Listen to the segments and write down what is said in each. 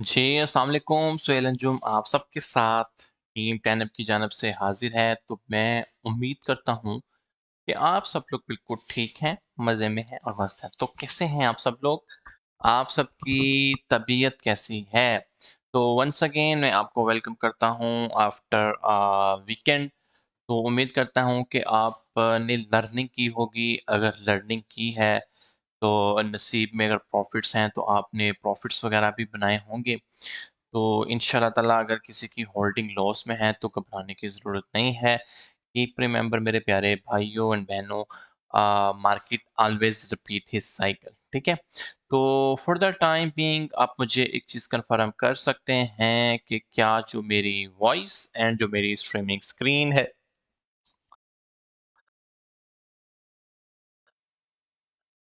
जी, अस्सलाम वालेकुम, अंजुम आप सबके साथ टीम 10 की जानब से हाज़िर है। तो मैं उम्मीद करता हूँ कि आप सब लोग बिल्कुल ठीक हैं, मज़े में हैं और मस्त हैं। तो कैसे हैं आप सब लोग? आप सबकी तबीयत कैसी है? तो वंस अगेन मैं आपको वेलकम करता हूँ आफ्टर वीकेंड। तो उम्मीद करता हूँ कि आपने लर्निंग की होगी, अगर लर्निंग की है तो नसीब में अगर प्रॉफ़िट्स हैं तो आपने प्रॉफ़िट्स वग़ैरह भी बनाए होंगे। तो इंशाअल्लाह ताला अगर किसी की होल्डिंग लॉस में है तो घबराने की ज़रूरत नहीं है। कीप रिमेंबर मेरे प्यारे भाइयों एंड बहनों market always repeat his cycle ठीक है? तो फॉर द टाइम बीइंग आप मुझे एक चीज़ कन्फर्म कर सकते हैं कि क्या जो मेरी वॉइस एंड जो मेरी स्ट्रीमिंग स्क्रीन है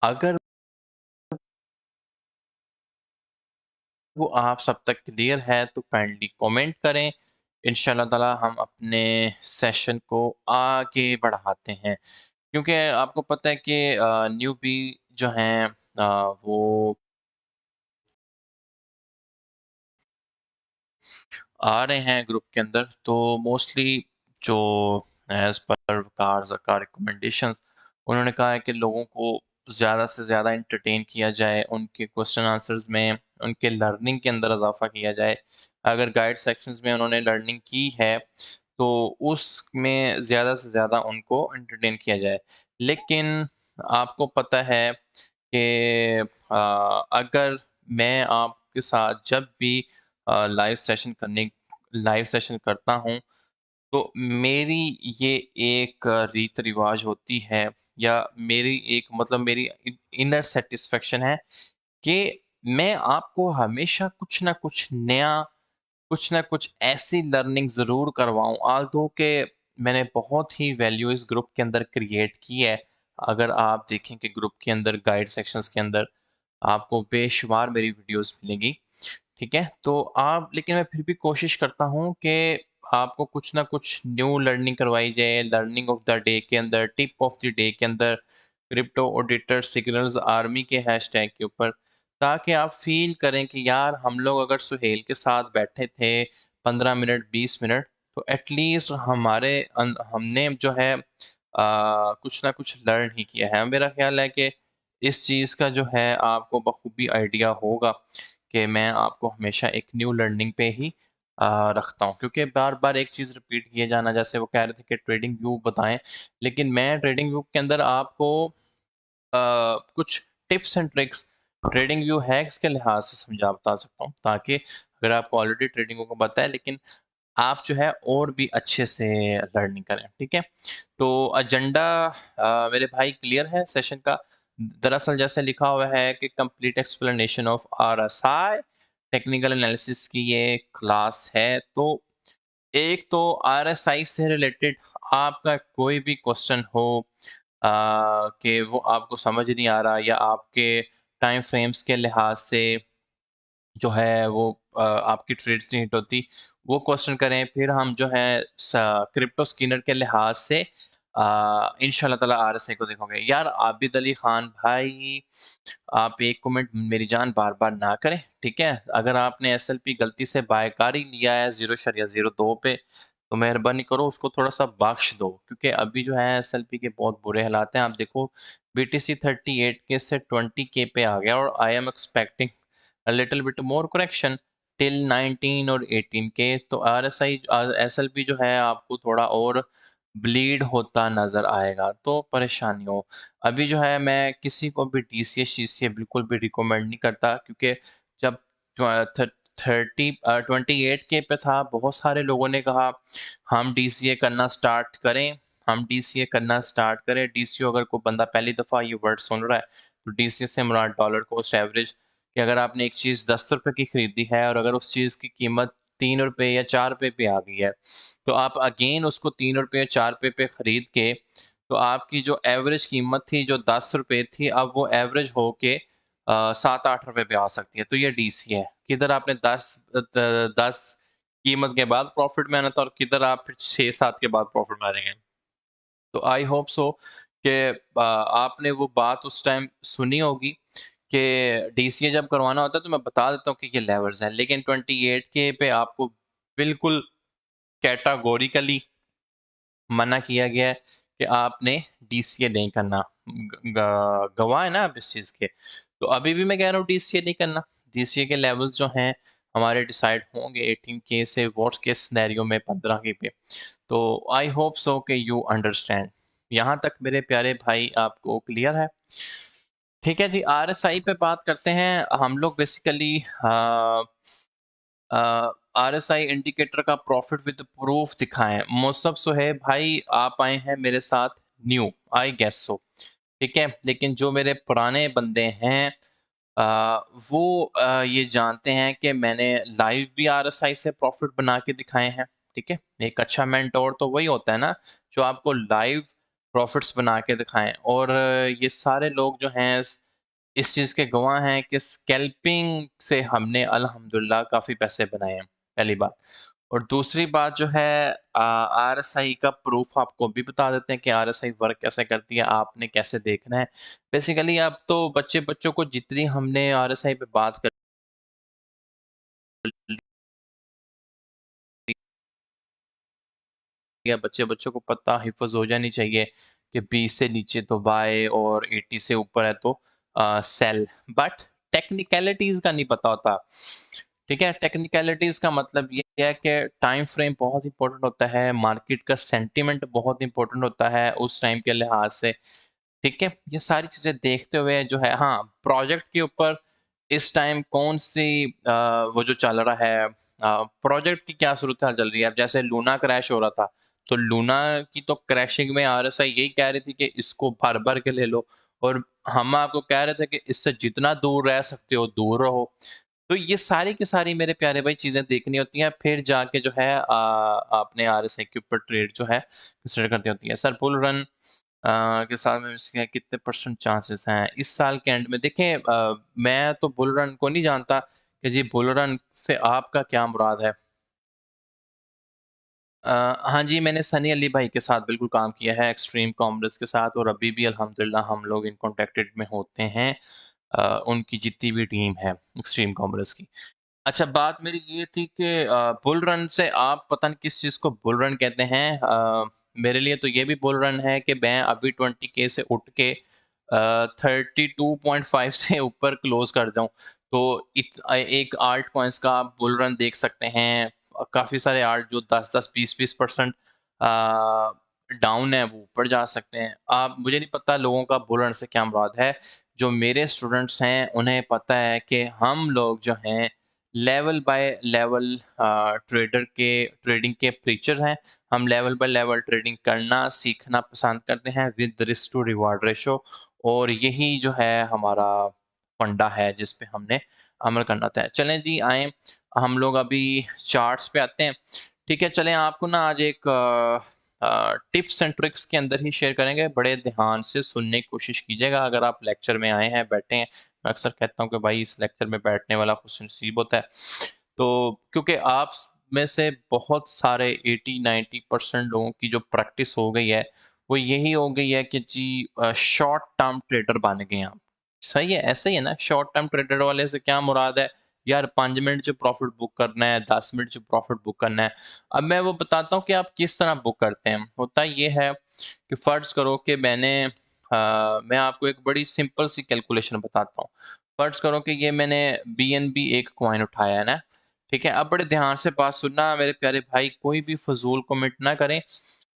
अगर वो आप सब तक क्लियर है तो काइंडली कमेंट करें। इंशाअल्लाह ताला हम अपने सेशन को आगे बढ़ाते हैं। क्योंकि आपको पता है कि न्यू बी जो हैं वो आ रहे हैं ग्रुप के अंदर तो मोस्टली जो, एज़ पर कार्स का रिकमेंडेशन उन्होंने कहा है कि लोगों को ज़्यादा से ज़्यादा इंटरटेन किया जाए, उनके क्वेश्चन आंसर्स में, उनके लर्निंग के अंदर इज़ाफ़ा किया जाए। अगर गाइड सेक्शंस में उन्होंने लर्निंग की है, तो उसमें ज़्यादा से ज़्यादा उनको इंटरटेन किया जाए। लेकिन आपको पता है कि अगर मैं आपके साथ जब भी लाइव सेशन करने लाइव सेशन करता हूँ, तो मेरी ये एक रीत-रिवाज होती है या मेरी एक मतलब मेरी इनर सेटिस्फेक्शन है कि मैं आपको हमेशा कुछ ना कुछ नया, कुछ ना कुछ ऐसी लर्निंग ज़रूर करवाऊँ। दो के मैंने बहुत ही वैल्यू इस ग्रुप के अंदर क्रिएट की है। अगर आप देखें कि ग्रुप के अंदर गाइड सेक्शंस के अंदर आपको बेशुमार मेरी वीडियोज़ मिलेंगी। ठीक है? तो आप लेकिन मैं फिर भी कोशिश करता हूँ कि आपको कुछ ना कुछ न्यू लर्निंग करवाई जाए, लर्निंग ऑफ़ द डे के अंदर, टिप ऑफ़ द डे के अंदर, क्रिप्टो ऑडिटर सिग्नल्स आर्मी के हैशटैग के ऊपर, ताकि आप फ़ील करें कि यार हम लोग अगर सुहेल के साथ बैठे थे 15 मिनट, 20 मिनट, तो एटलीस्ट हमारे हमने जो है अ, कुछ ना कुछ लर्न ही किया है। मेरा ख़्याल है कि इस चीज़ का जो है आपको बखूबी आइडिया होगा कि मैं आपको हमेशा एक न्यू लर्निंग पे ही अ, रखता हूँ क्योंकि बार-बार एक चीज़ रिपीट किए जाना जैसे वो कह रहे थे कि ट्रेडिंग व्यू बताएँ, लेकिन मैं ट्रेडिंग व्यू के अंदर आपको अ, कुछ tips and tricks trading view hacks के लिहाज से समझा बता सकता हूँ ताकि अगर आपको ऑलरेडी ट्रेडिंग व्यू को पता है लेकिन आप जो है और भी अच्छे से लर्निंग करें, ठीक है? तो एजेंडा मेरे भाई क्लियर है सेशन का। दरअसल जैसे लिखा हुआ है कि complete explanation of RSI technical analysis की ये क्लास है। तो एक तो आरएसआई से रिलेटेड आपका कोई भी क्वेश्चन हो कि वो आपको समझ नहीं आ रहा या आपके टाइम फ्रेम्स के लिहाज से जो है वो अ, आपकी ट्रेड्स नहीं हिट होती, वो क्वेश्चन करें। फिर हम जो है क्रिप्टो स्किनर के लिहाज से इंशाअल्लाह ताला आरएसआई को देखोगे। यार आबिद अली खान भाई, आप एक कमेंट मेरी जान बार-बार ना करें, ठीक है? अगर आपने एसएलपी गलती से बाय कर ही लिया है 0.02 पे, तो मेहरबानी करो उसको थोड़ा-सा बख्श दो, क्योंकि अभी जो है एसएलपी के बहुत बुरे हालात हैं। आप देखो बीटीसी 38 के से 20 के पे आ गया और I am expecting little bit more correction till 19 और 18 के तो आर एस आई एस अ, एसएलपी जो है आपको थोड़ा और ब्लीड होता नज़र आएगा, तो परेशानी हो। अभी जो है मैं किसी को भी डीसीए शीसीए बिल्कुल भी रिकमेंड नहीं करता क्योंकि जब थर्टी ट्वेंटी एट के पे था, बहुत सारे लोगों ने कहा हम डी सी ए करना स्टार्ट करें, हम डी सी ए करना स्टार्ट करें। डी सी ओ अगर कोई बंदा पहली दफ़ा ये वर्ड सुन रहा है, तो डीसीए से मुराद डॉलर कॉस्ट एवरेज कि अगर आपने एक चीज़ ₹10 की खरीदी है और अगर उस चीज़ की कीमत ₹3 या ₹4 पे आ गई है, तो आप अगेन उसको ₹3 या ₹4 पे खरीद के, तो आपकी जो एवरेज कीमत थी, जो ₹10 थी, अब वो एवरेज होके अ, ₹7-8 पे आ सकती है, तो ये डीसीए है। किधर आपने 10 अ, द 10 कीमत के बाद प्रॉफ़िट में आना था और किधर आप फिर 6-7 के बाद प्रॉफ़िट में आ। तो आई होप सो कि आपने वो बात उस टाइम सुनी होगी कि डीसीए जब करवाना होता है तो मैं बता देता हूँ कि ये लेवल्स हैं, लेकिन 28 के पे आपको बिल्कुल कैटागोरिकली मना किया गया है कि आपने डीसीए नहीं करना। गवाह है ना आप इस चीज़ के। तो अभी भी मैं कह रहा हूँ डीसीए नहीं करना। डीसीए के लेवल्स जो हैं, हमारे डिसाइड होंगे 18 के से वर्स्ट के सिनेरियो में 15 के पे। तो आई होप सो कि यू अंडरस्टैंड यहाँ तक मेरे प्यारे भाई, आपको क्लियर है। ठीक है जी आर एस आई पे बात करते हैं। हम लोग basically R S I indicator का प्रॉफिट विद प्रूफ दिखाएँ। मोसब सुहेब भाई आप आए हैं मेरे साथ न्यू आई गेस सो ठीक है लेकिन जो मेरे पुराने बंदे हैं आ, वो आ, ये जानते हैं कि मैंने लाइव भी आर एस आई से प्रॉफिट बना के दिखाए हैं। ठीक है एक अच्छा मेंटोर तो वही होता है ना जो आपको लाइव प्रॉफिट्स बना के दिखाएँ। और, ये सारे लोग जो हैं, इस चीज़ के गवाह हैं कि स्कैल्पिंग से हमने अल्हम्दुलिल्लाह काफ़ी पैसे बनाए हैं, पहली बात। और दूसरी बात जो है आर एस आई का प्रूफ आपको भी बता देते हैं कि आर एस आई वर्क कैसे करती है, आपने कैसे देखना है। बेसिकली अब तो बच्चे बच्चों को जितनी हमने आर एस आई पे बात कर बच्चे बच्चों को पता हिफज हो जानी चाहिए कि बीस से नीचे तो बाय और एटी से ऊपर है तो सेल बट टेक्निकलिटीज का नहीं पता होता। ठीक है? टेक्निकलिटीज का मतलब ये है कि टाइम फ्रेम बहुत इंपॉर्टेंट होता है मार्केट का सेंटिमेंट बहुत इंपॉर्टेंट होता है उस टाइम के लिहाज से। ठीक है? ये सारी चीज़ें देखते हुए जो है हाँ प्रोजेक्ट के ऊपर इस टाइम कौन सी आ, वो जो चल रहा है प्रोजेक्ट की क्या सूरत चल रही है? जैसे लूना क्रैश हो रहा था तो लूना की तो क्रैशिंग में आर एस आई यही कह रही थी कि इसको भर भर के ले लो। और हम आपको कह रहे थे कि इससे जितना दूर रह सकते हो दूर रहो। तो ये सारी की सारी मेरे प्यारे भाई चीज़ें देखनी होती हैं फिर जाके जो है आ, आपने आर एस आई के ऊपर ट्रेड जो है कंसिडर करनी होती है। सर बुल रन आ, के साथ में इसके कितने परसेंट चांसेस हैं? इस साल के एंड में देखें आ, मैं तो बुल रन को नहीं जानता कि जी बुल रन से आपका क्या मुराद है? हाँ जी मैंने सनी अली भाई के साथ बिल्कुल काम किया है एक्सट्रीम कॉमर्स के साथ और अभी भी अल्हम्दुलिल्लाह हम लोग इन कॉन्टेक्टेड में होते हैं। uh, उनकी जितनी भी टीम है एक्सट्रीम कॉमर्स की। अच्छा बात मेरी ये थी कि बुल रन से आप पता नहीं किस चीज़ को बुल रन कहते हैं। uh, मेरे लिए तो ये भी बुल रन है कि मैं अभी ट्वेंटी के से उठ के थर्टी टू पॉइंट फाइव से ऊपर क्लोज कर जाऊँ तो इत, एक आर्ट कॉइंस का बुल रन देख सकते हैं। काफ़ी सारे आर्ट जो दस दस बीस बीस परसेंट डाउन है, वो ऊपर जा सकते हैं। आप मुझे नहीं पता लोगों का बुलंद से क्या मुराद है। जो मेरे स्टूडेंट्स हैं, उन्हें पता है कि हम लोग जो हैं लेवल बाय लेवल ट्रेडर के ट्रेडिंग के प्रीचर हैं। हम लेवल बाय लेवल ट्रेडिंग करना, सीखना पसंद करते हैं with risk to reward ratio और यही जो है हमारा फंडा है जिसपे हमने अमल करना था। चलें जी, आए। हम लोग अभी चार्ट्स पे आते हैं। ठीक है, चलें, आपको ना आज एक टिप्स एंड ट्रिक्स के अंदर ही शेयर करेंगे। बड़े ध्यान से सुनने की कोशिश कीजिएगा। अगर आप लेक्चर में आए हैं, बैठे हैं, मैं अक्सर कहता हूँ कि भाई, इस लेक्चर में बैठने वाला खुश नसीब होता है। तो क्योंकि आप में से बहुत सारे 80-90 परसेंट लोगों की जो प्रैक्टिस हो गई है, वो यही हो गई है कि जी शॉर्ट टर्म ट्रेडर बन गए आप। सही है? ऐसे ही है ना? शॉर्ट टर्म ट्रेडर वाले से क्या मुराद है? यार पाँच मिनट से प्रॉफिट बुक करना है दस मिनट से प्रॉफिट बुक करना है। अब मैं वो बताता हूँ कि आप किस तरह बुक करते हैं। होता ये है कि फ़र्ज़ करो कि मैंने आ, मैं आपको एक बड़ी सिंपल सी कैलकुलेशन बताता हूँ। फ़र्ज़ करो कि ये मैंने बी एन बी एक क्वाइन उठाया है ना। ठीक है? अब बड़े ध्यान से बात सुनना मेरे प्यारे भाई कोई भी फजूल कमेंट ना करें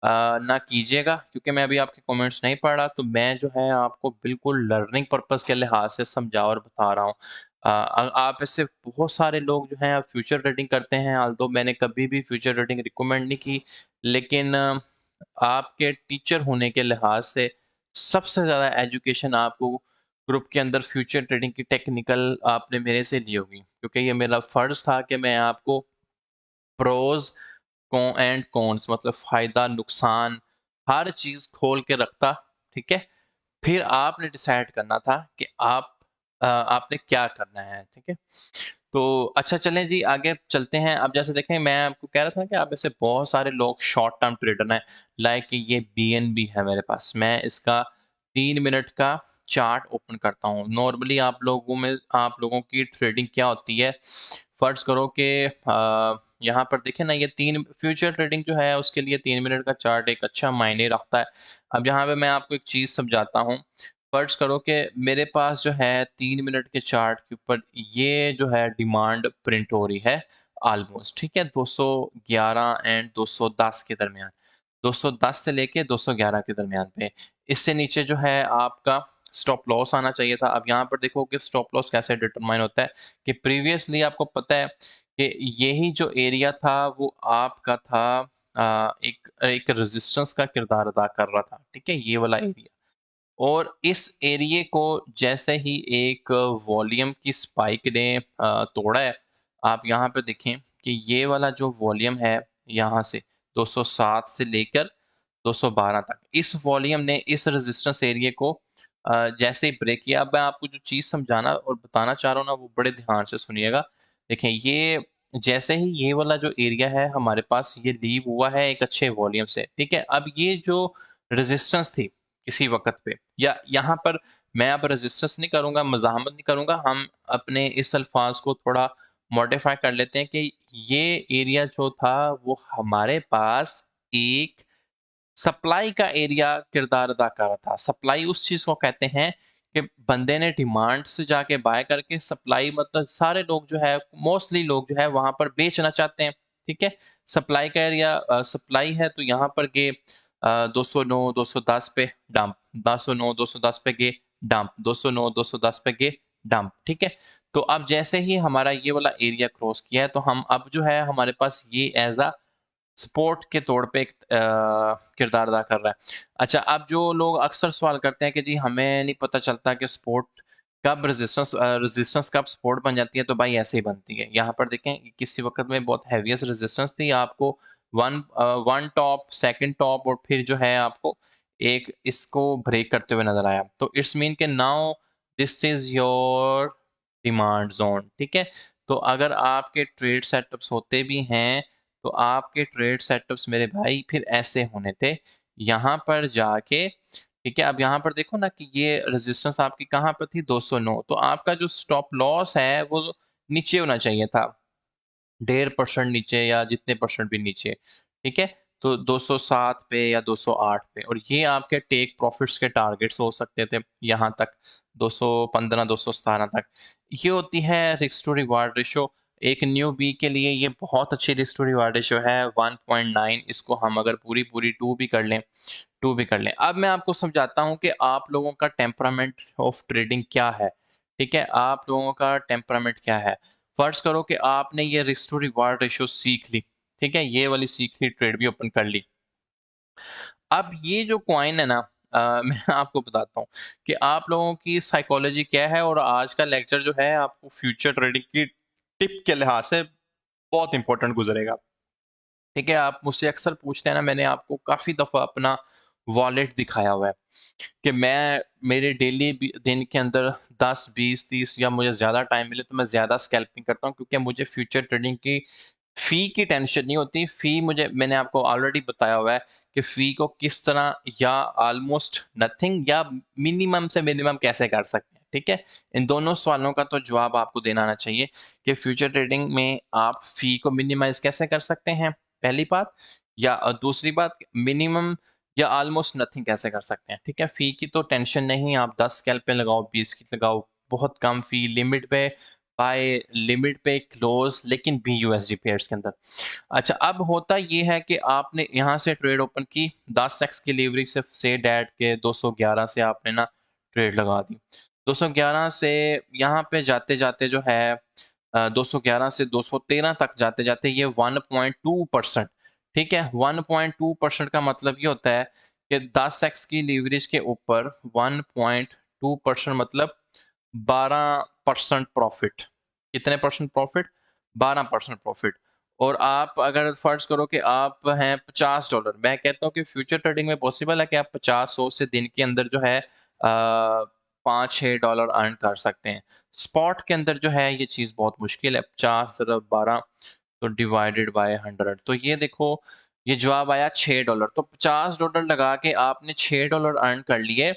आ, ना कीजिएगा क्योंकि मैं अभी आपके कमेंट्स नहीं पढ़ रहा तो मैं जो है आपको बिल्कुल लर्निंग पर्पस के लिहाज से समझा और बता रहा हूँ। आप इससे बहुत सारे लोग जो हैं फ्यूचर ट्रेडिंग करते हैं आल तो मैंने कभी भी फ्यूचर ट्रेडिंग रिकमेंड नहीं की, लेकिन आपके टीचर होने के लिहाज से सबसे ज़्यादा एजुकेशन आपको ग्रुप के अंदर फ्यूचर ट्रेडिंग की टेक्निकल आपने मेरे से ली होगी, क्योंकि ये मेरा फ़र्ज़ था कि मैं आपको प्रोज़ एंड कॉन्स मतलब फ़ायदा, नुकसान, हर चीज़ खोल के रखता, ठीक है? फिर आपने डिसाइड करना था कि आप आपने क्या करना है, ठीक है? तो अच्छा चलें जी, आगे चलते हैं। अब जैसे देखें, मैं आपको कह रहा था कि आप ऐसे बहुत सारे लोग शॉर्ट टर्म ट्रेडर हैं लाइक ये बी एन बी है मेरे पास। मैं इसका तीन मिनट का चार्ट ओपन करता हूँ। नॉर्मली आप लोगों में, आप लोगों की ट्रेडिंग क्या होती है? फ़र्ज़ करो कि यहाँ पर देखें ना, ये तीन फ्यूचर ट्रेडिंग जो है, उसके लिए तीन मिनट का चार्ट एक अच्छा मायने रखता है। अब यहाँ पे मैं आपको एक चीज़ समझाता हूँ। फ़र्ज़ करो कि मेरे पास जो है तीन मिनट के चार्ट के ऊपर ये जो है डिमांड प्रिंट हो रही है ऑलमोस्ट ठीक है? 211 एंड 210 के दरमियान। 210 से लेके 211 के दरमियान पे। इससे नीचे जो है आपका स्टॉप लॉस आना चाहिए था। अब यहाँ पर देखो कि स्टॉप लॉस कैसे डिटरमाइन होता है कि प्रीवियसली आपको पता है कि यही जो एरिया था वो आपका था एक एक रेजिस्टेंस का किरदार अदा कर रहा था, ठीक है? ये वाला एरिया और इस एरिए को जैसे ही एक वॉल्यूम की स्पाइक ने तोड़ा है, आप यहाँ पे देखें कि ये वाला जो वॉल्यूम है यहाँ से 207 से लेकर 212 तक। इस वॉल्यूम ने इस रेजिस्टेंस एरिया को जैसे ही ब्रेक किया, अब मैं आपको जो चीज़ समझाना और बताना चाह रहा हूँ ना, वो बड़े ध्यान से सुनिएगा। देखें, ये जैसे ही ये वाला जो एरिया है हमारे पास, ये लीव हुआ है एक अच्छे वॉल्यूम से, ठीक है? अब ये जो रेजिस्टेंस थी किसी वक्त पे। या यहाँ पर मैं अब रेजिस्टेंस नहीं करूँगा मजामत नहीं करूँगा, हम अपने इस अल्फाज को थोड़ा मॉडिफाई कर लेते हैं कि ये एरिया जो था, वो हमारे पास एक सप्लाई का एरिया किरदार अदा कर रहा था। सप्लाई उस चीज़ को कहते हैं कि बंदे ने डिमांड से जाके बाय करके सप्लाई मतलब सारे लोग जो है मोस्टली लोग जो है, वहाँ पर बेचना चाहते हैं, ठीक है? सप्लाई का एरिया सप्लाई है तो यहाँ पर गे दो सौ नौ, दो सौ दस पे डंप दो सौ नौ, दो सौ दस पे गे डंप दो सौ नौ, दो सौ दस पे गए डंप ठीक है? तो अब जैसे ही हमारा ये वाला एरिया क्रॉस किया है तो हम अब जो है हमारे पास ये एज अ सपोर्ट के तौर पे एक किरदार अदा कर रहा है। अच्छा अब जो लोग अक्सर सवाल करते हैं कि जी, हमें नहीं पता चलता कि सपोर्ट कब रेजिस्टेंस रेजिस्टेंस कब सपोर्ट बन जाती है तो भाई ऐसे ही बनती है। यहाँ पर देखें किसी वक्त में बहुत हैवीएस्ट रेजिस्टेंस थी, आपको one one top second top और फिर जो है आपको एक इसको ब्रेक करते हुए नज़र आया। तो इट्स मीन के now this is your demand zone ठीक है? तो अगर आपके ट्रेड सेटअप्स होते भी हैं तो आपके ट्रेड सेटअप्स मेरे भाई फिर ऐसे होने थे। यहाँ पर जाके, ठीक है? अब यहाँ पर देखो ना कि ये रेजिस्टेंस आपकी कहाँ पर थी? 209 तो आपका जो स्टॉप लॉस है, वो नीचे होना चाहिए था। डेढ़ परसेंट नीचे या जितने परसेंट भी नीचे, ठीक है? तो 207 पे या 208 पे, और ये आपके टेक प्रॉफिट्स के टारगेट्स हो सकते थे यहाँ तक 215 217 तक। ये होती है रिक्स टू रिवार्ड रेशो एक न्यू बी के लिए ये बहुत अच्छी रिस्क टू रिवार्ड रेशो है 1.9 इसको हम अगर पूरी पूरी टू भी कर लें टू भी कर लें। अब मैं आपको समझाता हूँ कि आप लोगों का टेम्परामेंट ऑफ़ ट्रेडिंग क्या है, ठीक है? आप लोगों का टेम्परामेंट क्या है? फ़र्ज़ करो कि आपने ये रिस्क टू रिवार्ड रेशो सीख ली ठीक है? ये वाली सीख ली ट्रेड भी ओपन कर ली। अब ये जो क्वाइन है ना आ, मैं आपको बताता हूँ कि आप लोगों की साइकोलॉजी क्या है और आज का लेक्चर जो है आपको फ्यूचर ट्रेडिंग की टिप के लिहाज से बहुत इंपॉर्टेंट गुजरेगा। ठीक है? आप मुझसे अक्सर पूछते हैं ना मैंने आपको काफ़ी दफ़ा अपना वॉलेट दिखाया हुआ है कि मैं मेरे डेली दिन के अंदर 10 20 30 या मुझे ज़्यादा टाइम मिले तो मैं ज़्यादा स्कैल्पिंग करता हूँ क्योंकि मुझे फ्यूचर ट्रेडिंग की फ़ी की टेंशन नहीं होती। फ़ी मुझे, मैंने आपको ऑलरेडी बताया हुआ है कि फ़ी को किस तरह या ऑलमोस्ट नथिंग या मिनिमम से मिनिमम कैसे कर सकते हैं, ठीक है? इन दोनों सवालों का तो जवाब आपको देना आना चाहिए कि फ्यूचर ट्रेडिंग में आप फ़ी को मिनिमाइज कैसे कर सकते हैं, पहली बात। या दूसरी बात मिनिमम या ऑलमोस्ट नथिंग कैसे कर सकते हैं, ठीक है? फ़ी की तो टेंशन नहीं, आप दस स्कैल पे लगाओ, बीस की लगाओ, बहुत कम फ़ी लिमिट पे बाय लिमिट पे क्लोज लेकिन B U S D pairs के अंदर। अच्छा अब होता ये है कि आपने यहाँ से ट्रेड ओपन की, दस एक्स की लीवरी से से डैट के 211 से आपने ना ट्रेड लगा दी। 211 से यहाँ पे जाते जाते जो है 211 से 213 तक जाते जाते ये 1.2 परसेंट ठीक है? 1.2 परसेंट का मतलब ये होता है कि 10 एक्स की लीवरेज के ऊपर 1.2 परसेंट मतलब 12 परसेंट प्रॉफिट कितने परसेंट प्रॉफिट 12 परसेंट प्रॉफिट और आप अगर फ़र्ज़ करो कि आप हैं 50 डॉलर मैं कहता हूँ कि फ्यूचर ट्रेडिंग में पॉसिबल है कि आप 50 सौ से दिन के अंदर जो है पाँच छः डॉलर अर्न कर सकते हैं। स्पॉट के अंदर जो है ये चीज़ बहुत मुश्किल है, पचास बारह तो डिवाइडेड बाय हंड्रेड तो ये देखो, ये जवाब आया छः डॉलर तो पचास डॉलर लगा के आपने छः डॉलर अर्न कर लिए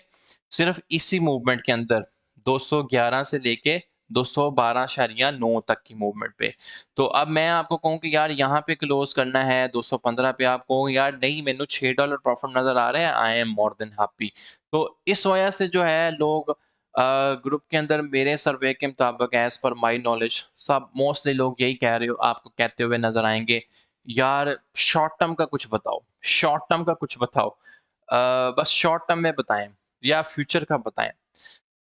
सिर्फ़ इसी मूवमेंट के अंदर. 211 से लेके दो सौ बारह शरिया नौ तक की मूवमेंट पे. तो अब मैं आपको कहूँ कि यार यहाँ पे क्लोज करना है 215 पे आप कहो, यार नहीं, मैनू छः डॉलर प्रॉफिट नज़र आ रहा है I am more than happy तो इस वजह से जो है लोग ग्रुप के अंदर मेरे सर्वे के मुताबिक एज पर माई नॉलेज सब मोस्टली लोग यही कह रहे हो आपको कहते हुए नज़र आएँगे। यार शॉर्ट टर्म का कुछ बताओ। शॉर्ट टर्म का कुछ बताओ। आ, बस शॉर्ट टर्म में बताएँ या फ्यूचर का बताएँ।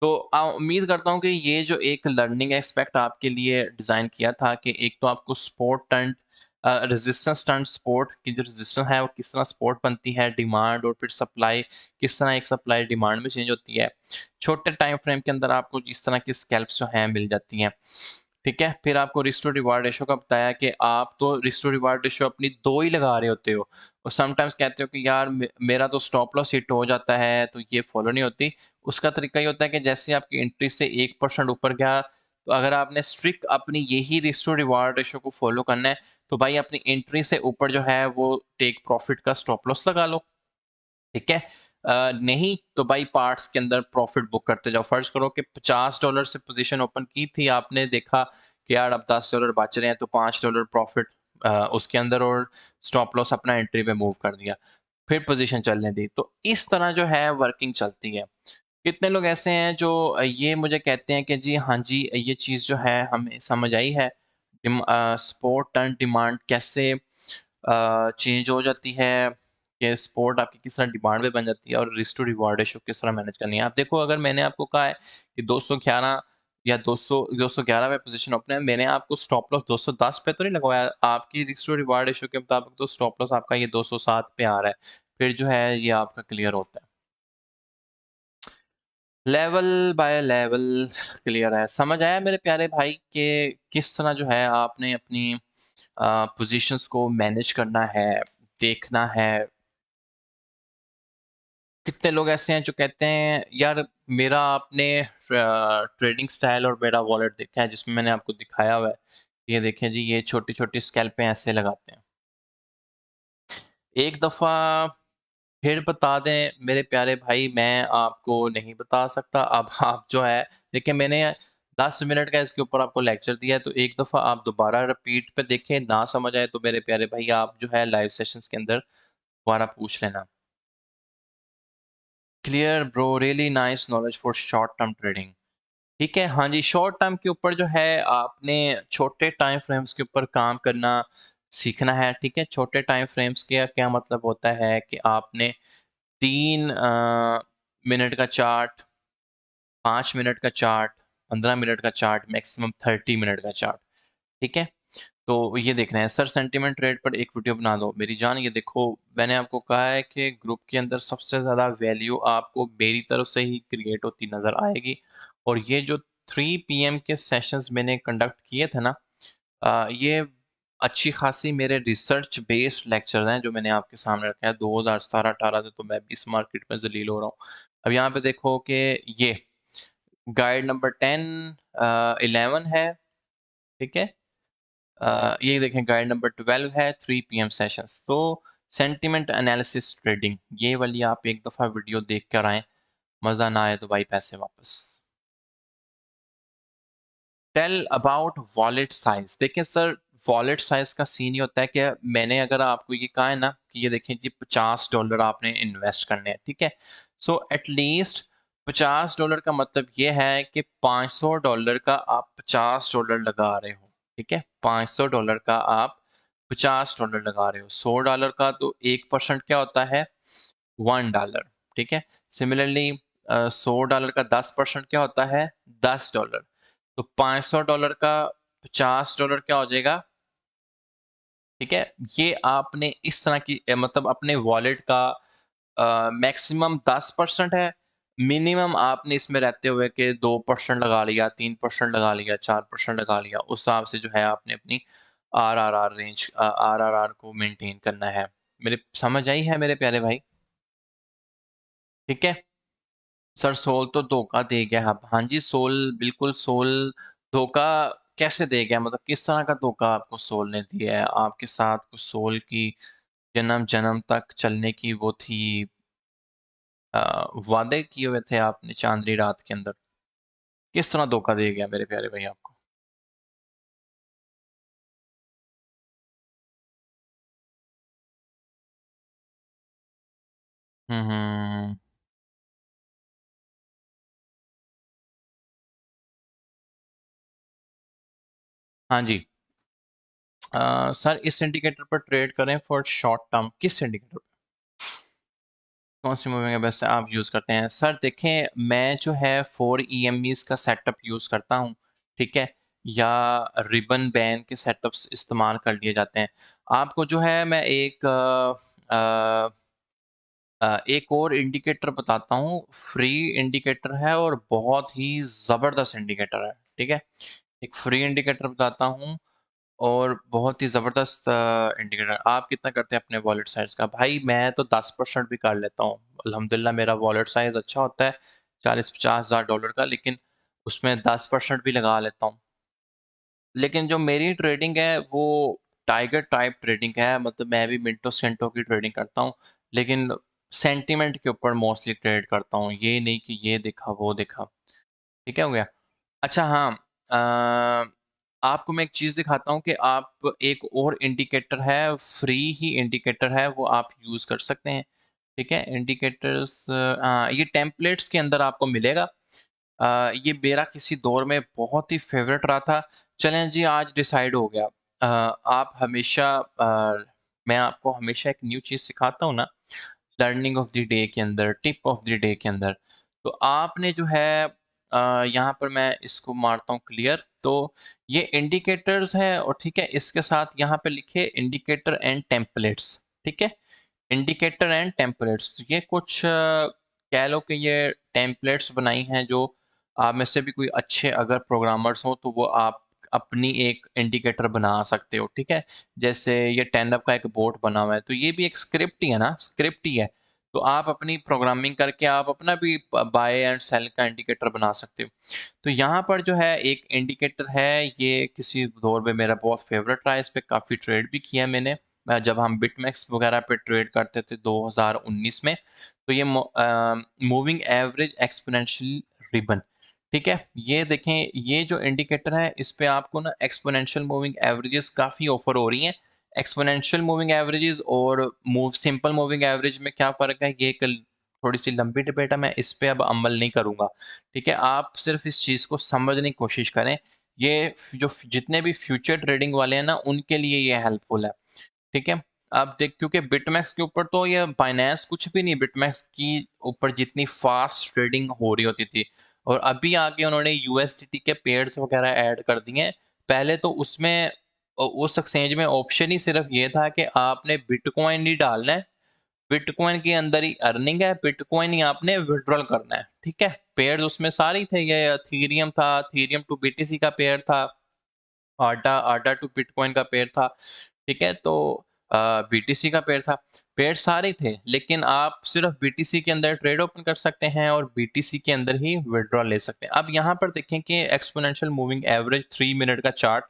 तो उम्मीद करता हूँ कि ये जो एक लर्निंग एस्पेक्ट आपके लिए डिज़ाइन किया था कि एक तो आपको support turn resistance turn support की जो रेजिस्टेंस है वो किस तरह सपोर्ट बनती है डिमांड और फिर सप्लाई किस तरह एक सप्लाई डिमांड में चेंज होती है। छोटे टाइम फ्रेम के अंदर आपको इस तरह की स्कैल्प्स जो हैं मिल जाती हैं। ठीक है? फिर आपको रिस्टोर रिवार्ड रेशो का बताया कि आप तो रिस्टोर रिवार्ड रेशो अपनी दो ही लगा रहे होते हो। और समटाइम्स कहते हो कि यार मेरा तो स्टॉप लॉस हिट हो जाता है तो ये फॉलो नहीं होती। उसका तरीका ये होता है कि जैसे आपकी एंट्री से एक परसेंट ऊपर गया तो अगर आपने स्ट्रिक्ट अपनी यही रिस्टोर रिवार्ड रेशो को फॉलो करना है तो भाई अपनी एंट्री से ऊपर जो है, वो टेक प्रॉफिट का स्टॉप लॉस लगा लो। ठीक है? नहीं तो भाई पार्ट्स के अंदर प्रॉफिट बुक करते जाओ। फ़र्ज़ करो कि 50 डॉलर से पोजीशन ओपन की थी, आपने देखा कि यार अब 10 डॉलर बच रहे हैं तो 5 डॉलर प्रॉफिट उसके अंदर और स्टॉप लॉस अपना एंट्री पे मूव कर दिया। फिर पोजीशन चलने दी। तो इस तरह जो है वर्किंग चलती है। कितने लोग ऐसे हैं जो ये मुझे कहते हैं कि जी हाँ जी, ये चीज़ जो है हमें समझ आई है। स्पोर्ट टर्न डिमांड कैसे चेंज हो जाती है, कि स्पोर्ट आपकी किस तरह डिमांड पे बन जाती है और रिस्क टू रिवार्ड रेशो किस तरह मैनेज करनी है। आप देखो, अगर मैंने आपको कहा है कि 211 या 200 211 में पोजीशन ओपन है, मैंने आपको स्टॉप लॉस 210 पे तो नहीं लगवाया। आपकी रिस्क टू रिवार्ड रेशो के मुताबिक तो स्टॉप लॉस आपका ये 207 पे आ रहा है, फिर जो है ये आपका क्लियर होता है। लेवल बाय लेवल क्लियर है। समझ आया मेरे प्यारे भाई के किस तरह जो है आपने अपनी पोजीशंस को मैनेज करना है, देखना है? कितने लोग ऐसे हैं जो कहते हैं, यार, मेरा आपने ट्रेडिंग स्टाइल और मेरा वॉलेट देखा है, जिसमें मैंने आपको दिखाया हुआ है। ये देखें जी, ये छोटी छोटी स्कैल्पें ऐसे लगाते हैं। एक दफ़ा फिर बता दें, मेरे प्यारे भाई, मैं आपको नहीं बता सकता। अब आप जो है, देखिए, मैंने दस मिनट का इसके ऊपर आपको लेक्चर दिया है तो एक दफ़ा आप दोबारा रिपीट पे देखें, ना समझ आए तो मेरे प्यारे भाई, आप जो है लाइव सेशंस के अंदर दोबारा पूछ लेना। Clear bro really nice knowledge for short term trading ठीक है? हाँ जी शॉर्ट टर्म के ऊपर जो है, आपने छोटे टाइम फ्रेम्स के ऊपर काम करना सीखना है ठीक है? छोटे टाइम फ्रेम्स के क्या मतलब होता है कि आपने तीन मिनट का चार्ट पाँच मिनट का चार्ट पंद्रह मिनट का चार्ट मैक्सिमम थर्टी मिनट का चार्ट ठीक है? तो ये देख रहे हैं सर सेंटीमेंट ट्रेड पर एक वीडियो बना दो। मेरी जान ये देखो मैंने आपको कहा है कि ग्रुप के अंदर सबसे ज़्यादा वैल्यू आपको मेरी तरफ़ से ही क्रिएट होती नज़र आएगी। और ये जो थ्री पीएम के सेशंस मैंने कंडक्ट किए थे ना आ, ये अच्छी खासी मेरे रिसर्च बेस्ड लेक्चर हैं जो मैंने आपके सामने रखा है। दो हज़ार सतारह, अठारह से तो मैं भी इस मार्केट में जलील हो रहा हूँ। अब यहाँ पे देखो कि ये गाइड नंबर टेन इलेवन है, ठीक है? ये देखें गाइड नंबर ट्वेल्व है थ्री पी एम सेशंस तो सेंटिमेंट एनालिसिस ट्रेडिंग ये वाली आप एक दफ़ा वीडियो देख कर आए, मज़ा ना आए तो भाई पैसे वापस। टेल अबाउट वॉलेट साइज़ देखें सर वॉलेट साइज़ का सीन ये होता है कि मैंने अगर आपको ये कहा है ना कि ये देखें जी पचास डॉलर आपने इन्वेस्ट करने हैं, ठीक है? सो एटलीस्ट पचास डॉलर का मतलब ये है कि पाँच सौ डॉलर का आप पचास डॉलर लगा रहे हो, ठीक है? पाँच सौ डॉलर का आप पचास डॉलर लगा रहे हो। सौ डॉलर का तो एक परसेंट क्या होता है? वन डॉलर ठीक है? सिमिलरली सौ डॉलर का दस परसेंट क्या होता है? दस डॉलर तो पाँच सौ डॉलर का पचास डॉलर क्या हो जाएगा? ठीक है, ये आपने इस तरह की मतलब अपने वॉलेट का मैक्सिमम दस परसेंट है, मिनिमम आपने इसमें रहते हुए कि दो परसेंट लगा लिया, तीन परसेंट लगा लिया, चार परसेंट लगा लिया, उस हिसाब से जो है आपने अपनी R R R range R R R को मेंटेन करना है। मेरे, समझ आई है मेरे प्यारे भाई? ठीक है? सर सोल तो धोखा दे गया। अब हाँ जी सोल बिल्कुल सोल धोखा कैसे दे गया? मतलब किस तरह का धोखा आपको सोल ने दिया है? आपके साथ कुछ सोल की जन्म जन्म तक चलने की वो थी आ, वादे किए हुए थे आपने चांदनी रात के अंदर? किस तरह धोखा दे गया मेरे प्यारे भाई आपको? हम्म। हाँ जी। आ, सर इस इंडिकेटर पर ट्रेड करें फॉर शॉर्ट टर्म किस इंडिकेटर पर? कौन सी मूविंग वैसे आप यूज़ करते हैं? सर देखें मैं जो है फोर ई का सेटअप यूज़ करता हूँ ठीक है? या रिबन बैन के सेटअप्स इस्तेमाल कर लिए जाते हैं। आपको जो है मैं एक आ, आ, एक और इंडिकेटर बताता हूँ। फ्री इंडिकेटर है और बहुत ही ज़बरदस्त इंडिकेटर है ठीक है? एक फ्री इंडिकेटर बताता हूँ और बहुत ही ज़बरदस्त इंडिकेटर आप कितना करते हैं अपने वॉलेट साइज़ का? भाई, मैं तो दस परसेंट भी कर लेता हूँ। अलहमदिल्ला मेरा वॉलेट साइज़ अच्छा होता है चालीस पचास हज़ार डॉलर का, लेकिन उसमें दस परसेंट भी लगा लेता हूँ। लेकिन जो मेरी ट्रेडिंग है, वो टाइगर टाइप ट्रेडिंग है। मतलब मैं भी मिनटो सेंटो की ट्रेडिंग करता हूँ, लेकिन सेंटीमेंट के ऊपर मोस्टली ट्रेड करता हूँ। ये नहीं कि ये देखा, वो देखा। ठीक है, हो गया। अच्छा हाँ। आपको मैं एक चीज़ दिखाता हूँ कि आप एक और इंडिकेटर है फ्री ही इंडिकेटर है वो आप यूज़ कर सकते हैं ठीक है? इंडिकेटर्स ये टेम्पलेट्स के अंदर आपको मिलेगा। आ, ये मेरा किसी दौर में बहुत ही फेवरेट रहा था। चलें जी आज डिसाइड हो गया। आ, आप हमेशा आ, मैं आपको हमेशा एक न्यू चीज़ सिखाता हूँ ना लर्निंग ऑफ़ द डे के अंदर टिप ऑफ़ द डे के अंदर। तो आपने जो है यहाँ पर मैं इसको मारता हूँ क्लियर तो ये इंडिकेटर्स है और ठीक है, इसके साथ यहाँ पे लिखे इंडिकेटर एंड टेम्पलेट्स ठीक है? इंडिकेटर एंड टेम्पलेट्स ये कुछ कह लो कि ये टेम्पलेट्स बनाई हैं जो आप में से भी कोई अच्छे अगर प्रोग्रामर्स हो तो वो आप अपनी एक इंडिकेटर बना सकते हो, ठीक है? जैसे ये टेनअप का एक बोर्ड बना हुआ है तो ये भी एक स्क्रिप्ट ही है ना? स्क्रिप्ट ही है। तो आप अपनी प्रोग्रामिंग करके आप अपना भी बाय एंड सेल का इंडिकेटर बना सकते हो। तो यहाँ पर जो है, एक इंडिकेटर है, ये किसी दौर में मेरा बहुत फेवरेट रहा है इस पर काफ़ी ट्रेड भी किया मैंने। जब हम बिटमैक्स वगैरह पे ट्रेड करते थे 2019 में तो ये मूविंग एवरेज एक्सपोनेंशियल रिबन ठीक है? ये देखें, ये जो इंडिकेटर है, इस पे आपको ना एक्सपोनेंशियल मूविंग एवरेजेस काफ़ी ऑफ़र हो रही हैं। एक्सपोनेंशियल मूविंग एवरेजेस और मूव सिंपल मूविंग एवरेज में क्या फ़र्क है? ये कल थोड़ी सी लंबी डिबेट है, मैं इस पर अब अमल नहीं करूँगा। ठीक है, आप सिर्फ़ इस चीज़ को समझने की कोशिश करें। ये जो जितने भी फ्यूचर ट्रेडिंग वाले हैं ना, उनके लिए ये हेल्पफुल है। ठीक है, अब देख, क्योंकि बिटमैक्स के ऊपर तो ये फाइनेंस कुछ भी नहीं बिटमैक्स की ऊपर जितनी फास्ट ट्रेडिंग हो रही होती थी। और अभी आके उन्होंने यूएसडीटी के पेयर्स वगैरह ऐड कर दिए पहले तो उसमें उस एक्सचेंज में ऑप्शन ही सिर्फ़ ये था कि आपने बिटकॉइन ही डालना है। बिटकॉइन के अंदर ही अर्निंग है बिटकॉइन ही आपने विड्रॉल करना है, ठीक है? पेयर उसमें सारे थे, ये थीरियम था थीरियम टू बीटीसी का पेयर था आडा आडा टू बिटकॉइन का पेयर था, ठीक है? तो बीटीसी का पेयर था। पेयर सारे थे, लेकिन आप सिर्फ़ बीटीसी के अंदर ट्रेड ओपन कर सकते हैं और बीटीसी के अंदर ही विड्रॉ ले सकते हैं। अब यहाँ पर देखें कि exponential moving average three minute का चार्ट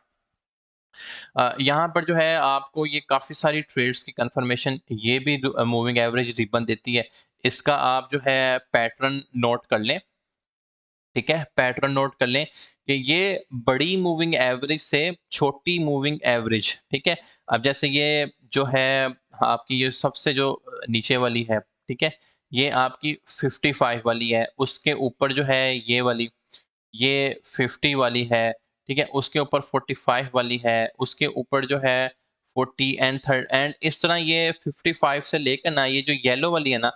यहाँ पर जो है आपको ये काफ़ी सारी ट्रेड्स की कंफर्मेशन ये भी मूविंग एवरेज रिबन देती है। इसका आप जो है पैटर्न नोट कर लें। ठीक है? पैटर्न नोट कर लें कि ये बड़ी मूविंग एवरेज से छोटी मूविंग एवरेज ठीक है? अब जैसे ये जो है आपकी ये सबसे जो नीचे वाली है, ठीक है? ये आपकी 55 वाली है, उसके ऊपर जो है ये वाली, ये 50 वाली है ठीक है उसके ऊपर 45 वाली है उसके ऊपर जो है 40 एंड थर्ड एंड इस तरह ये 55 से लेकर ना ये जो येलो वाली है ना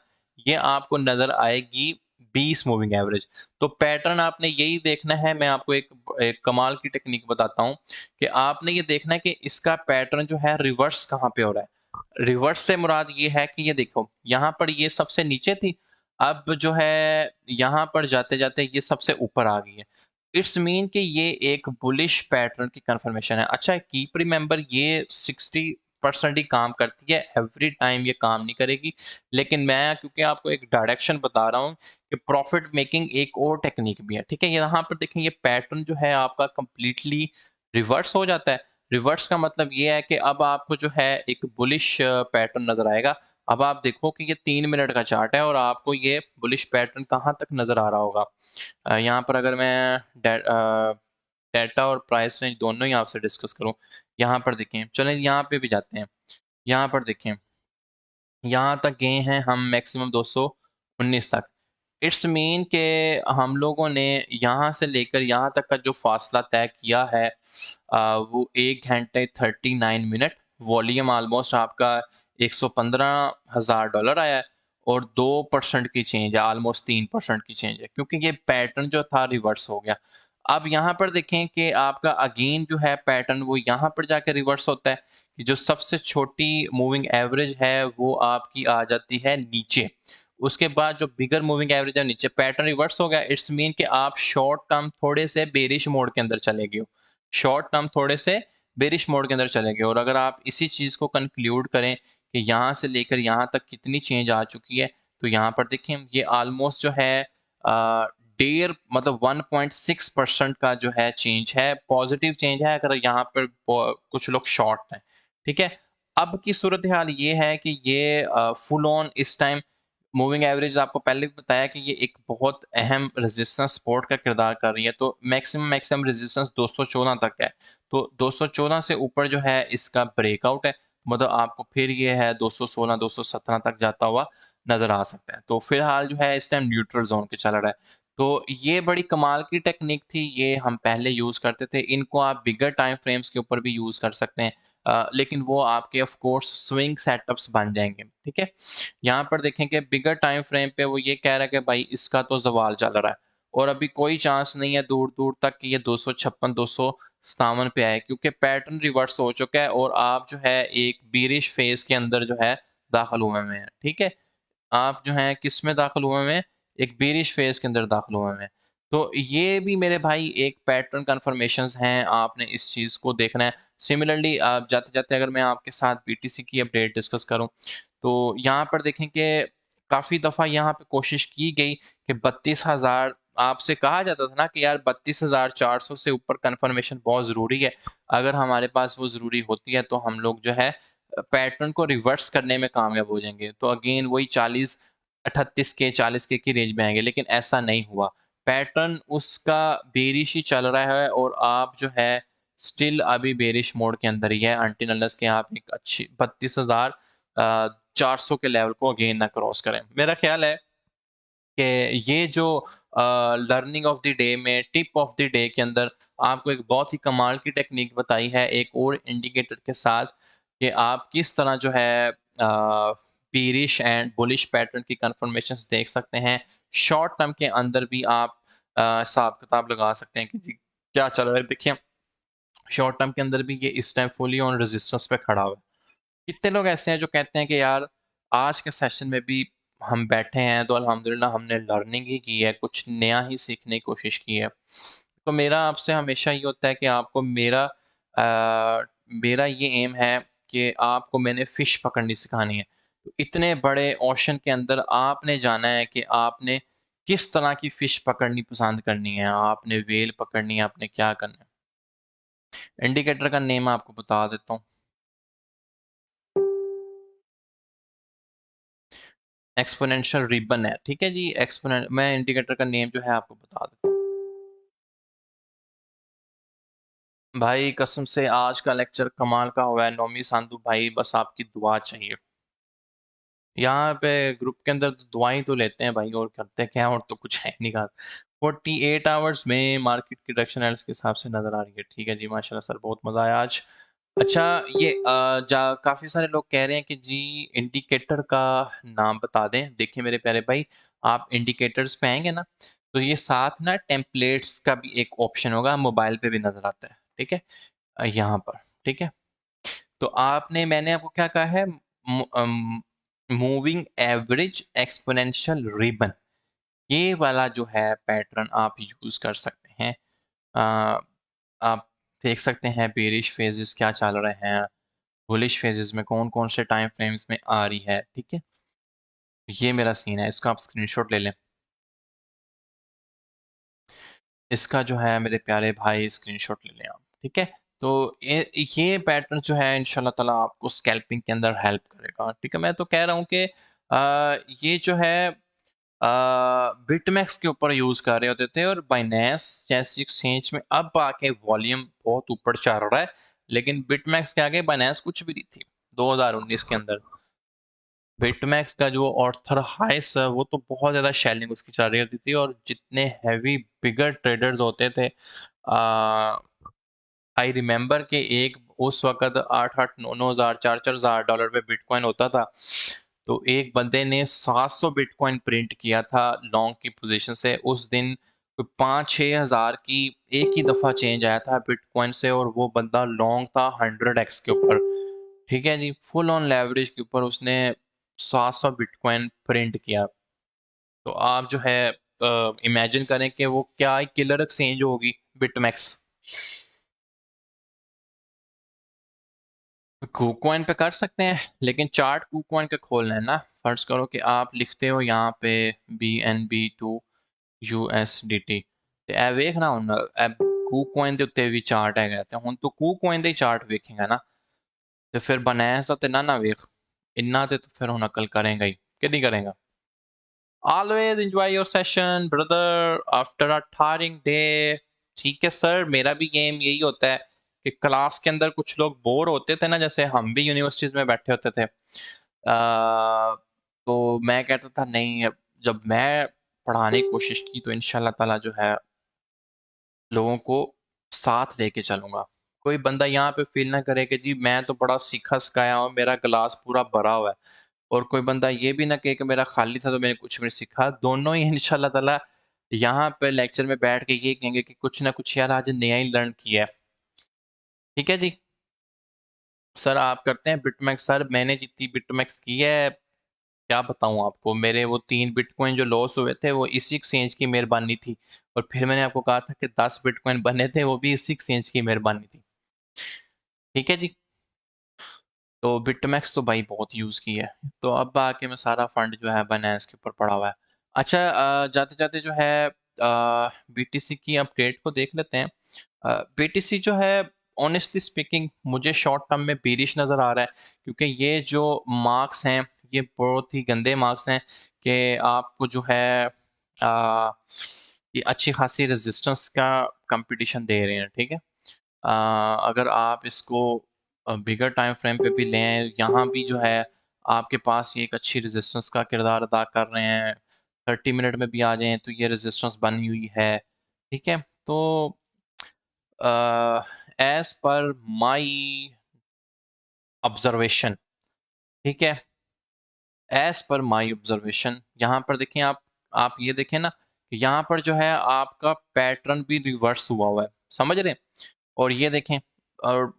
ये आपको नज़र आएगी बीस मूविंग एवरेज तो पैटर्न आपने यही देखना है मैं आपको एक, एक कमाल की टेक्निक बताता हूँ कि आपने ये देखना है कि इसका पैटर्न जो है रिवर्स कहाँ पे हो रहा है। रिवर्स से मुराद ये है कि ये देखो यहाँ पर ये सबसे नीचे थी अब जो है यहाँ पर जाते जाते ये सबसे ऊपर आ गई है। इट्स मीन कि ये एक बुलिश पैटर्न की कंफर्मेशन है। अच्छा कीप रिमेंबर ये सिक्सटी परसेंट ही काम करती है एवरी टाइम ये काम नहीं करेगी। लेकिन मैं, क्योंकि आपको एक डायरेक्शन बता रहा हूँ कि प्रॉफिट मेकिंग एक और टेक्निक भी है, ठीक है? यहाँ पर देखें ये पैटर्न जो है आपका कंप्लीटली रिवर्स हो जाता है। रिवर्स का मतलब ये है कि अब आपको जो है एक बुलिश पैटर्न नज़र आएगा। अब आप देखो कि ये तीन मिनट का चार्ट है और आपको ये बुलिश पैटर्न कहाँ तक नज़र आ रहा होगा। यहाँ पर अगर मैं डेटा और प्राइस रेंज दोनों ही आपसे डिस्कस करूँ, यहाँ पर देखें, चलें यहाँ पे भी जाते हैं। यहाँ पर देखें, यहाँ तक गए हैं हम मैक्सिमम 219 तक। इट्स मीन के हम लोगों ने यहाँ से लेकर यहाँ तक का जो फासला तय किया है वो एक घंटे 39 मिनट, वॉल्यूम आलमोस्ट आपका एक सौ पंद्रह हज़ार डॉलर आया है और दो परसेंट की चेंज है आलमोस्ट तीन परसेंट की चेंज है, क्योंकि ये पैटर्न जो था रिवर्स हो गया। अब यहाँ पर देखें कि आपका अगेन जो है पैटर्न वो यहाँ पर जाकर रिवर्स होता है कि जो सबसे छोटी मूविंग एवरेज है वो आपकी आ जाती है नीचे। उसके बाद जो बिगर मूविंग एवरेज है नीचे पैटर्न रिवर्स हो गया। इट्स मीन कि आप शॉर्ट टर्म थोड़े से बेरिश मोड के अंदर चले गए हो। शॉर्ट टर्म थोड़े से बेरिश मोड के अंदर चले गए और अगर आप इसी चीज़ को कंक्लूड करें कि यहाँ से लेकर यहाँ तक कितनी चेंज आ चुकी है तो यहाँ पर देखें ये ऑलमोस्ट जो है डेर मतलब 1.6 परसेंट का जो है चेंज है पॉजिटिव चेंज है अगर यहाँ पर कुछ लोग शॉर्ट हैं, ठीक है? अब की सूरत हाल ये है कि ये फुल ऑन इस टाइम मूविंग एवरेज आपको पहले भी बताया कि ये एक बहुत अहम रेजिस्टेंस सपोर्ट का किरदार कर रही है तो मैक्सिमम मैक्सिमम रेजिस्टेंस 214 तक है तो 214 से ऊपर जो है इसका ब्रेकआउट है मतलब आपको फिर ये है 216 217 तक जाता हुआ नज़र आ सकता है। तो फ़िलहाल जो है इस टाइम न्यूट्रल जोन के चल रहा है। तो ये बड़ी कमाल की टेक्निक थी ये हम पहले यूज़ करते थे। इनको आप बिगर टाइम फ्रेम्स के ऊपर भी यूज़ कर सकते हैं। आ, लेकिन वो आपके ऑफ़ कोर्स स्विंग सेटअप्स बन जाएँगे ठीक है? यहाँ पर देखें कि बिगर टाइम फ्रेम पे वो ये कह रहा है कि भाई इसका तो जवाल चल रहा है। और अभी कोई चांस नहीं है दूर दूर तक कि ये दो सौ छप्पन दो सौ सतावन पे आए, क्योंकि पैटर्न रिवर्स हो चुका है और आप जो है एक बीरिश फ़ेज़ के अंदर जो है दाखिल हुए हुए हैं, ठीक है? आप जो है किसमें दाखिल हुए हुए हैं? एक बेरिश फ़ेज़ के अंदर दाखिल हुए हुए हैं। तो ये भी मेरे भाई एक पैटर्न कन्फर्मेशन हैं, आपने इस चीज़ को देखना है। सिमिलरली आप जाते जाते अगर मैं आपके साथ बीटीसी की अपडेट डिस्कस करूँ तो यहाँ पर देखें कि काफ़ी दफ़ा यहाँ पे कोशिश की गई कि बत्तीस हज़ार आपसे कहा जाता था ना कि यार बत्तीस हज़ार चार सौ से ऊपर कन्फर्मेशन बहुत ज़रूरी है। अगर हमारे पास वो ज़रूरी होती है तो हम लोग जो है पैटर्न को रिवर्स करने में कामयाब हो जाएँगे। तो अगेन वही चालीस अठतीस के, चालीस के की रेंज में आएँगे, लेकिन ऐसा नहीं हुआ। पैटर्न उसका बेरिश ही चल रहा है और आप जो है स्टिल अभी बेरिश मोड के अंदर ही है। अंटी नलस के आप एक अच्छी बत्तीस हज़ार चार सौ के लेवल को अगेन ना क्रॉस करें। मेरा ख्याल है कि ये जो लर्निंग ऑफ़ द डे में टिप ऑफ़ द डे के अंदर आपको एक बहुत ही कमाल की टेक्निक बताई है, एक और इंडिकेटर के साथ कि आप किस तरह जो है पीरिश एंड बुलिश पैटर्न की कन्फर्मेशन देख सकते हैं। शॉर्ट टर्म के अंदर भी आप हिसाब किताब लगा सकते हैं कि जी, क्या चल रहा है? देखिए शॉर्ट टर्म के अंदर भी ये इस टाइम फुली ऑन रेजिस्टेंस पे खड़ा हुआ है। कितने लोग ऐसे हैं जो कहते हैं कि यार, आज के सेशन में भी हम बैठे हैं तो अल्हम्दुलिल्लाह हमने लर्निंग ही की है कुछ नया ही सीखने की कोशिश की है। तो मेरा आपसे हमेशा ये होता है कि आपको मेरा आ, मेरा ये एम है कि आपको मैंने फ़िश पकड़नी सिखानी है। तो इतने बड़े ओशन के अंदर आपने जाना है कि आपने किस तरह की फ़िश पकड़नी पसंद करनी है आपने वेल पकड़नी है आपने क्या करना है। इंडिकेटर का नेम आपको बता देता हूँ। एक्सपोनेंशियल रिबन है। ठीक है जी? एक्सपोनेंट मैं इंडिकेटर का नेम जो है आपको बता देता हूँ। भाई, कसम से आज का लेक्चर कमाल का हुआ है। नोमी सांधु भाई, बस आपकी दुआ चाहिए। यहाँ पे ग्रुप के अंदर तो दुआई तो लेते हैं भाई, और करते क्या? और तो कुछ है नहीं कहा। फोर्टी एट आवर्स में मार्केट की डायरेक्शन के हिसाब से नज़र आ रही है। ठीक है जी, माशाल्लाह सर, बहुत मज़ा आया आज। अच्छा ये जा काफ़ी सारे लोग कह रहे हैं कि जी इंडिकेटर का नाम बता दें। देखिए मेरे प्यारे भाई आप इंडिकेटर्स पे आएँगे ना तो ये साथ ना टेम्पलेट्स का भी एक ऑप्शन होगा मोबाइल पे भी नज़र आता है ठीक है? यहाँ पर ठीक है? तो आपने मैंने आपको क्या कहा है? मूविंग एवरेज एक्सपोनेंशियल रिबन ये वाला जो है पैटर्न आप यूज़ कर सकते हैं। आ, आप देख सकते हैं बेरिश फेजेस क्या चल रहे हैं बुलिश फेजेस में कौन कौन से टाइम फ्रेम्स में आ रही है, ठीक है? ये मेरा सीन है, इसका आप स्क्रीनशॉट ले लें। इसका जो है मेरे प्यारे भाई स्क्रीनशॉट ले लें आप, ठीक है? तो ये ये पैटर्न जो है इंशाल्लाह ताला आपको स्कैल्पिंग के अंदर हेल्प करेगा, ठीक है? मैं तो कह रहा हूँ कि ये जो है बिटमैक्स के ऊपर यूज़ कर रहे होते थे और बाइनेंस जैसी एक्सचेंज में अब आके वॉल्यूम बहुत ऊपर चल रहा है, लेकिन बिटमैक्स के आगे बाइनेंस कुछ भी नहीं थी 2019 के अंदर। बिटमैक्स का जो ऑर्थर हाइस है, वो तो बहुत ज़्यादा शेलिंग उसकी चल रही होती थी और जितने हैवी बिगर ट्रेडर्स होते थे आई रिमेम्बर के एक उस वक्त आठ आठ नौ नौ हज़ार चार चार हज़ार डॉलर पे बिटकॉइन होता था। तो एक बंदे ने 700 बिटकॉइन प्रिंट किया था लॉन्ग की पोजीशन से। उस दिन पाँच छः हज़ार की एक ही दफ़ा चेंज आया था बिटकॉइन से और वो बंदा लॉन्ग था हंड्रेड एक्स के ऊपर। ठीक है जी, फुल ऑन लेवरेज के ऊपर उसने 700 बिटकॉइन प्रिंट किया। तो आप जो है इमेजिन करें कि वो क्या किलर एक्सचेंज होगी बिटमैक्स। कूकॉइन पे कर सकते हैं लेकिन चार्ट कूकॉइन का खोलना है ना फर्ज करो कि आप लिखते हो यहाँ पे B N B to U S D T ए वेखना ਹੁਣ ਕੂਕੋਇਨ ਦੇ ਉੱਤੇ ਵੀ ਚਾਰਟ ਹੈਗਾ ਤੇ ਹੁਣ ਤੂੰ ਕੂਕੋਇਨ ਦੇ ਚਾਰਟ ਵੇਖੇਗਾ ਨਾ ਤੇ ਫਿਰ ਬਨਾਇਸ ਦਾ ਤੇ ਨਾ ਨਾ ਵੇਖ ਇੰਨਾ ਤੇ ਫਿਰ ਹੁਣ ਅਕਲ ਕਰੇਗਾ ਹੀ ਕਿਦੀ ਕਰੇਗਾ always enjoy your session brother after a tiring day ठीक है सर मेरा भी गेम यही होता है कि क्लास के अंदर कुछ लोग बोर होते थे ना जैसे हम भी यूनिवर्सिटीज़ में बैठे होते थे। आ, तो मैं कहता था नहीं जब मैं पढ़ाने की कोशिश की तो इन ताला जो है लोगों को साथ लेके चलूँगा। कोई बंदा यहाँ पे फील ना करे कि जी मैं तो बड़ा सीखा सिखाया हूँ मेरा गिलास पूरा भरा हुआ है। और कोई बंदा ये भी ना कहे कि मेरा खाली था तो मैंने कुछ भी सीखा। दोनों ही इन ताला यहाँ पे लेक्चर में बैठ के ये कहेंगे कि कुछ ना कुछ यार आज नया ही लर्न किया है। ठीक है जी। सर, आप करते हैं बिटमैक्स। सर, मैंने जितनी बिटमैक्स की है, क्या बताऊँ आपको? मेरे वो तीन बिटकॉइन जो लॉस हुए थे, वो इसी एक्सचेंज की मेहरबानी थी। और फिर मैंने आपको कहा था कि दस बिटकॉइन बने थे, वो भी इसी एक्सचेंज की मेहरबानी थी। ठीक है जी। तो बिटमैक्स तो भाई बहुत यूज़ की है। तो अब आके मैं सारा फंड जो है बाइनेंस के ऊपर पड़ा हुआ है। अच्छा जाते जाते जो है बीटीसी की अपडेट को देख लेते हैं। बीटीसी जो है ऑनेस्टली स्पीकिंग मुझे शॉर्ट टर्म में बेरिश नज़र आ रहा है क्योंकि ये जो मार्क्स हैं ये बहुत ही गंदे मार्क्स हैं कि आपको जो है आ, ये अच्छी खासी रेजिस्टेंस का कंपटीशन दे रहे हैं ठीक है? आ, अगर आप इसको बिगर टाइम फ्रेम पे भी लें यहाँ भी जो है आपके पास ये एक अच्छी रेजिस्टेंस का किरदार अदा कर रहे हैं थर्टी मिनट में भी आ जाएँ तो ये रेजिस्टेंस बनी हुई है ठीक है? तो एज पर माई ऑब्जर्वेशन ठीक है? एज पर माई ऑब्जर्वेशन यहाँ पर देखें आप आप ये देखें ना कि यहाँ पर जो है आपका पैटर्न भी रिवर्स हुआ हुआ है। समझ रहे हैं? और ये देखें और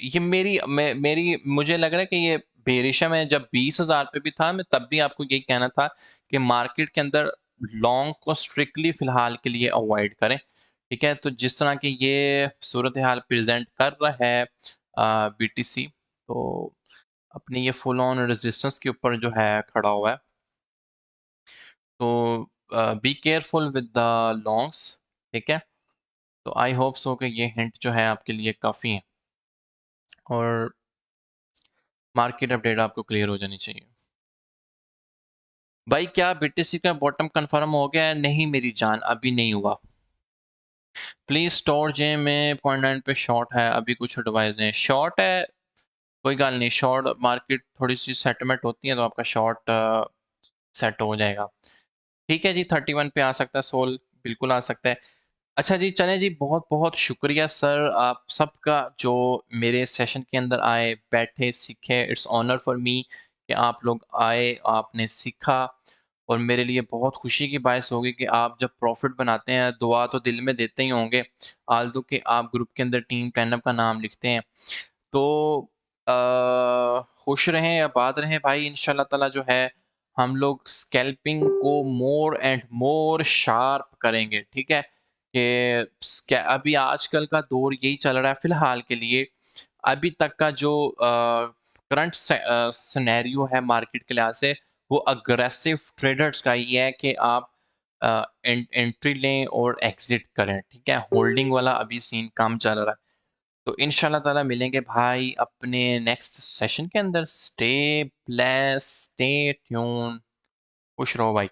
ये मेरी मे, मेरी मुझे लग रहा है कि ये बेरिशा में जब बीस हज़ार पे भी था मैं तब भी आपको यही कहना था कि मार्केट के अंदर लॉन्ग को स्ट्रिक्टली फ़िलहाल के लिए अवॉइड करें। ठीक है? तो जिस तरह की ये सूरत हाल प्रेजेंट कर रहा है बीटीसी तो अपने ये फुल ऑन रेजिस्टेंस के ऊपर जो है खड़ा हुआ है। तो be careful with the longs ठीक है? तो आई होप सो कि ये हिंट जो है आपके लिए काफ़ी है। और मार्केट अपडेट आपको क्लियर हो जानी चाहिए। भाई, क्या बीटीसी का बॉटम कंफर्म हो गया है? नहीं, मेरी जान, अभी नहीं हुआ। प्लीज़ स्टोर जे में पॉइंट नाइन पे शॉर्ट है, अभी कुछ एडवाइस दें। शॉर्ट है, कोई गल नहीं शॉर्ट मार्केट थोड़ी सी सेटलमेंट होती है तो आपका शॉर्ट सेट हो जाएगा। ठीक है जी थर्टी वन पे आ सकता है, सोल बिल्कुल आ सकता है। अच्छा जी, चले जी, बहुत बहुत शुक्रिया सर, आप सबका जो मेरे सेशन के अंदर आए, बैठे, सीखे इट्स ऑनर फॉर मी कि आप लोग आए, आपने सीखा। और मेरे लिए बहुत खुशी की बायस होगी कि आप जब प्रॉफिट बनाते हैं, दुआ तो दिल में देते ही होंगे। आल दो के आप ग्रुप के अंदर टीम टैनअप का नाम लिखते हैं। तो खुश रहें या बात रहें भाई इन ताला जो है, हम लोग स्कैल्पिंग को मोर एंड मोर शार्प करेंगे, ठीक है? कि अभी आजकल का दौर यही चल रहा है फ़िलहाल के लिए। अभी तक का जो करंट सिनेरियो है मार्केट के लिहाज से वो अग्रेसिव ट्रेडर्स का ये है कि आप एंट्री लें और एग्जिट करें, ठीक है? होल्डिंग वाला अभी सीन काम चल रहा है। तो इन ताला मिलेंगे भाई अपने नेक्स्ट सेशन के अंदर। स्टे ब्लेस स्टे ट्यून खुश रहो भाई।